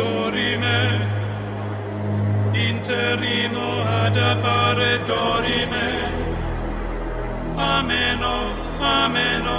dorime, interimo ad appare dorime. Ameno, ameno,